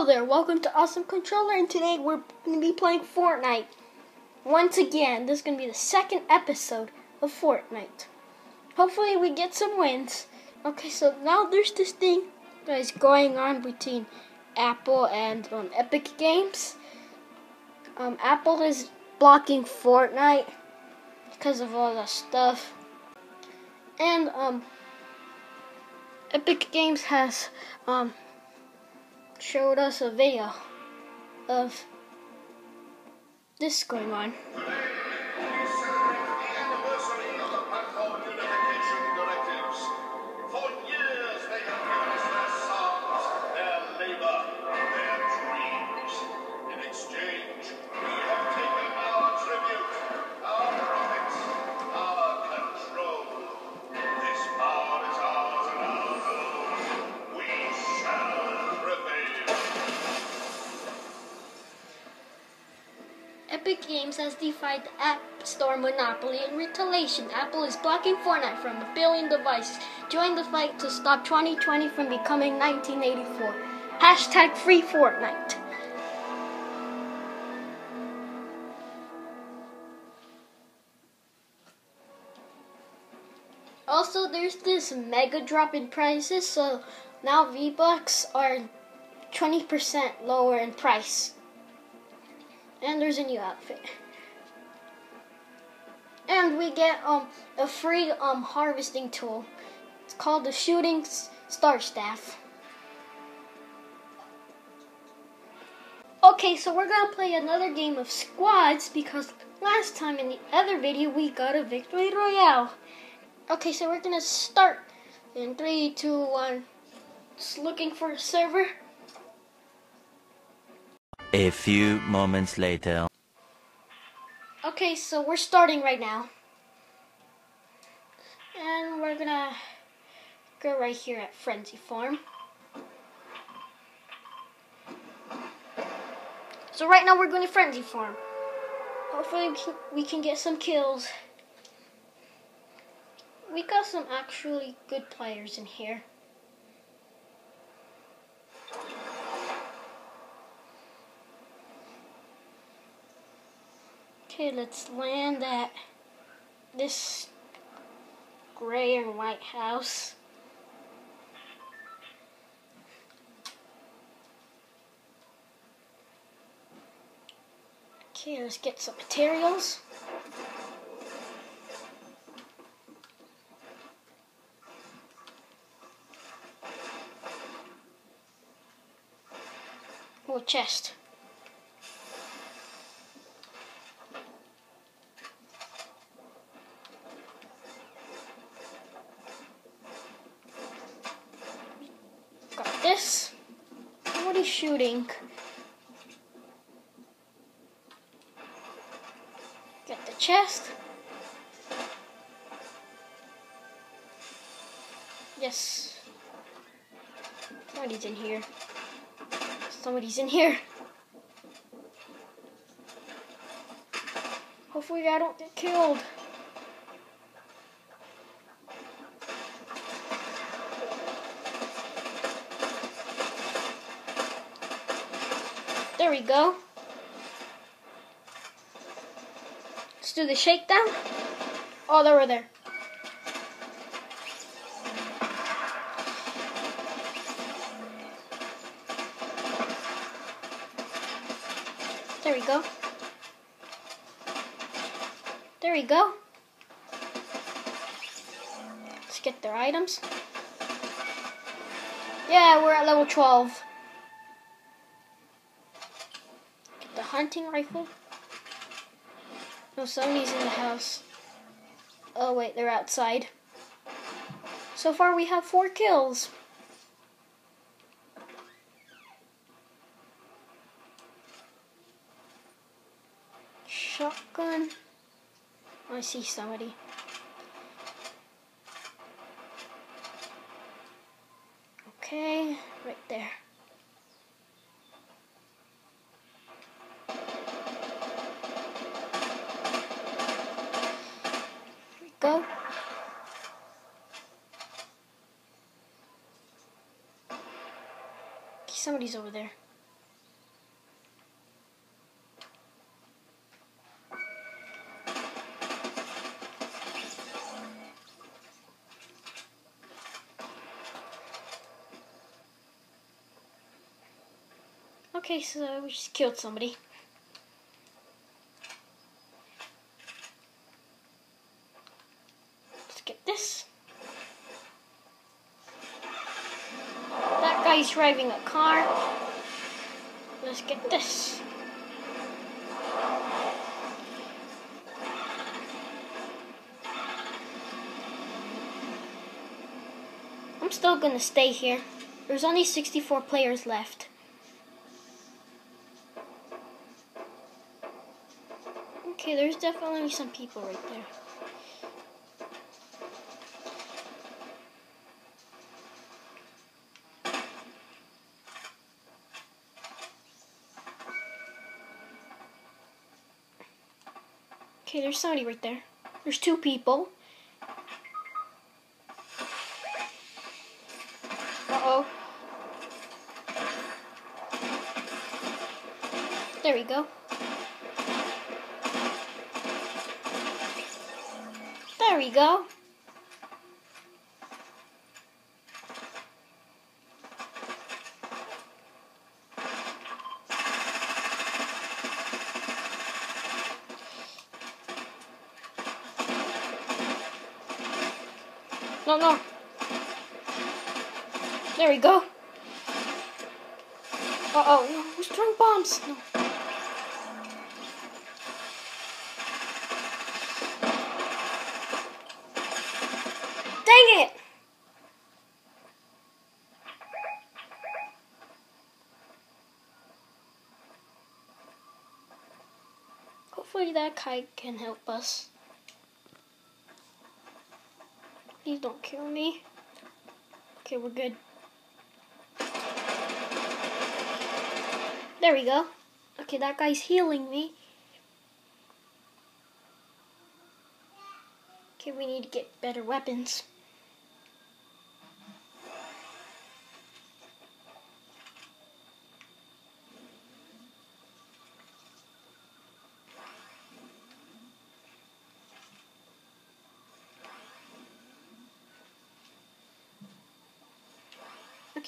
Hello there, welcome to Awesome Controller, and today we're going to be playing Fortnite. Once again, this is going to be the second episode of Fortnite. Hopefully, we get some wins. Okay, so now there's this thing that is going on between Apple and um, Epic Games. Um, Apple is blocking Fortnite because of all the stuff, and um, Epic Games has um showed us a video of this going on. Games has defied the App Store monopoly in retaliation. Apple is blocking Fortnite from a billion devices. Join the fight to stop 2020 from becoming 1984. Hashtag free Fortnite. Also, there's this mega drop in prices, so now V-Bucks are 20% lower in price. And there's a new outfit. And we get um a free um harvesting tool. It's called the Shooting Star Staff. Okay, so we're gonna play another game of squads because last time in the other video we got a victory royale. Okay, so we're gonna start in three, two, one. Just looking for a server. A few moments later. Okay, so we're starting right now. And we're gonna go right here at Frenzy Farm. So right now we're going to Frenzy Farm. Hopefully we can, we can get some kills. We got some actually good players in here. Okay, let's land at this gray and white house. Okay, let's get some materials. Oh, chest. This. Somebody's shooting. Get the chest. Yes. Somebody's in here. Somebody's in here. Hopefully I don't get killed. There we go. Let's do the shakedown. Oh, they were there. There we go. There we go. Let's get their items. Yeah, we're at level 12. Hunting rifle. No, somebody's in the house. Oh, wait, they're outside. So far, we have four kills. Shotgun. I see somebody. Okay, right there. Somebody's over there. Okay, so we just killed somebody. Driving a car. Let's get this. I'm still gonna stay here. There's only 64 players left. Okay, there's definitely some people right there. There's somebody right there. There's two people. Uh-oh. There we go. There we go. No, no. There we go. Uh-oh, no, who's throwing bombs? No. Dang it! Hopefully that kite can help us. Please don't kill me. Okay, we're good. There we go. Okay, that guy's healing me. Okay, we need to get better weapons.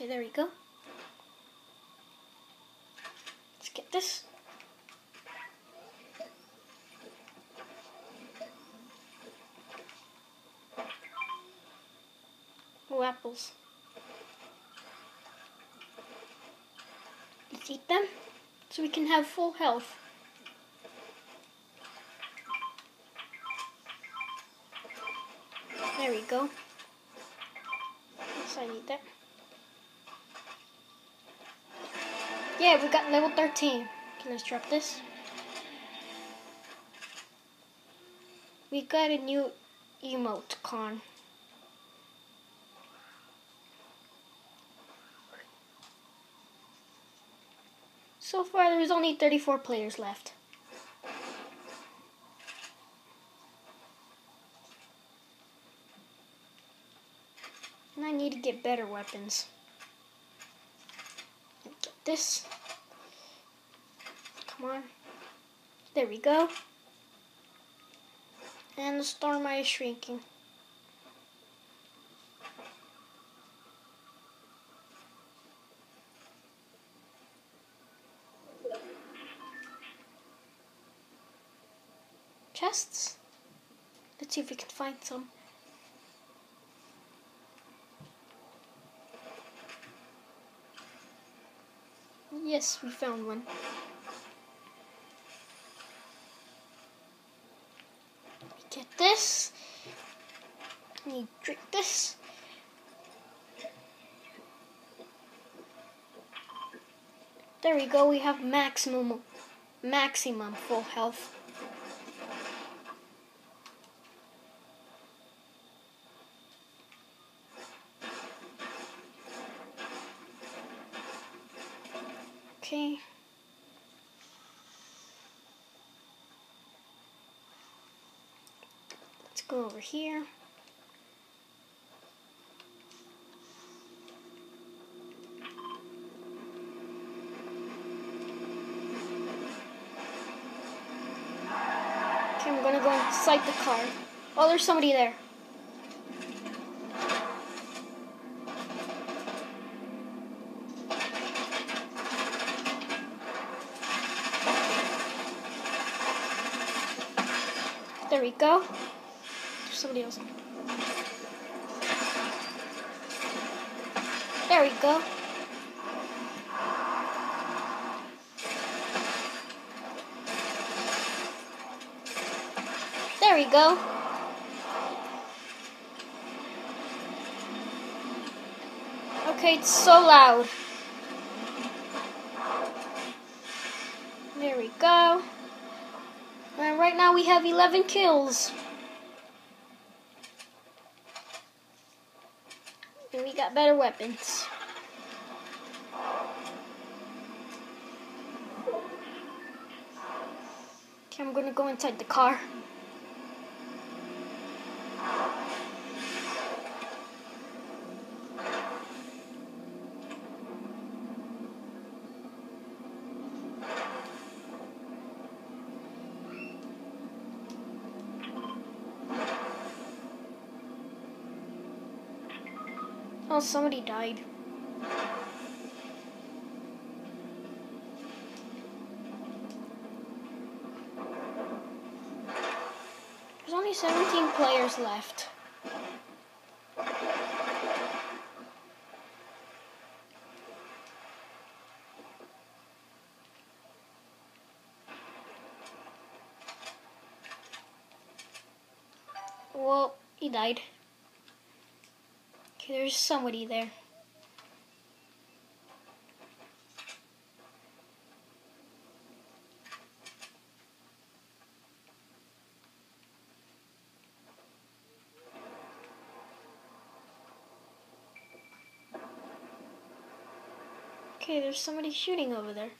Okay, there we go. Let's get this. Oh, apples. Let's eat them so we can have full health. There we go. Yes, I need that. Yeah, we got level 13. Okay, let's drop this. We got a new emote con. So far, there's only 34 players left. And I need to get better weapons. This. Come on. There we go. And the storm is shrinking. Chests? Let's see if we can find some. Yes, we found one. Get this. Need drink this. There we go. We have maximum, maximum full health. Okay. Let's go over here. Okay, I'm gonna go inside the car. Oh, there's somebody there. Go. Somebody else. There we go. There we go. Okay, it's so loud. There we go. And right now we have 11 kills. And we got better weapons. Okay, I'm gonna go inside the car. Oh, somebody died. There's only 17 players left. Well, he died. There's somebody there. Okay, there's somebody shooting over there.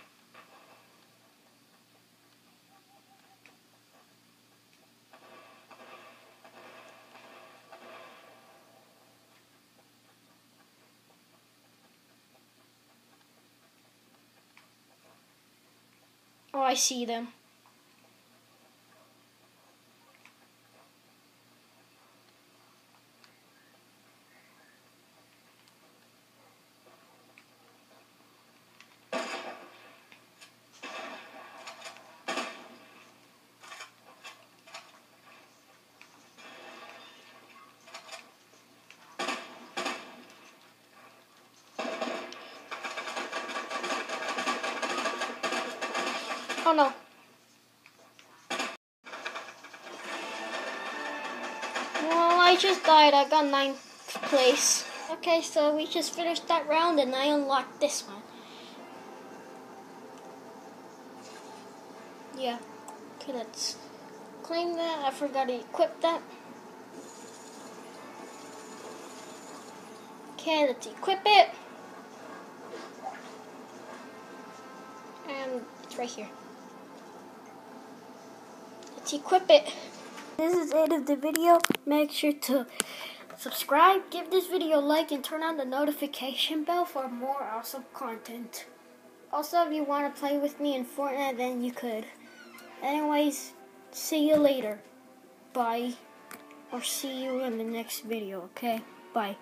I see them. Oh no. Well, I just died. I got ninth place. Okay, so we just finished that round and I unlocked this one. Yeah. Okay, let's claim that. I forgot to equip that. Okay, let's equip it. And it's right here. Let's equip it. This is it of the video. Make sure to subscribe, give this video a like, and turn on the notification bell for more awesome content. Also, if you want to play with me in Fortnite, then you could. Anyways, see you later. Bye. Or see you in the next video, okay? Bye.